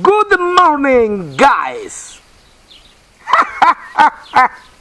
Good morning, guys!